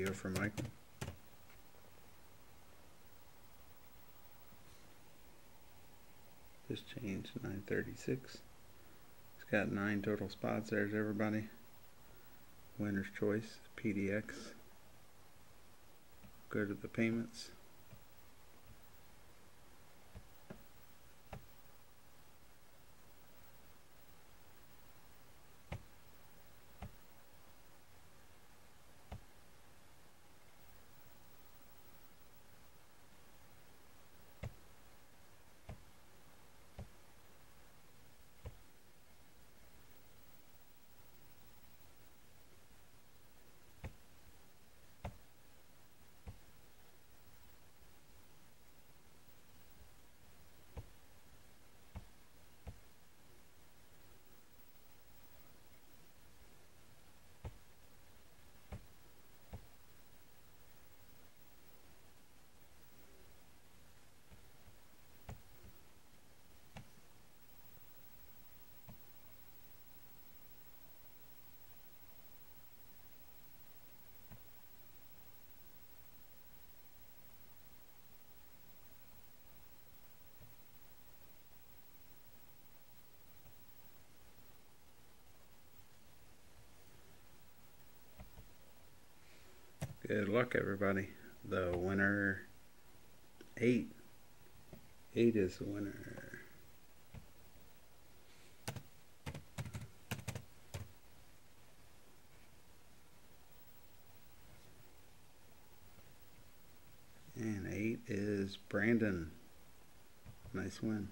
video for Michael. Just changed 936. It's got nine total spots. There's everybody. Winner's choice, PDX. Go to the payments. Good luck, everybody. The winner, eight. Eight is the winner. And eight is Brandon. Nice win.